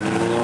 you.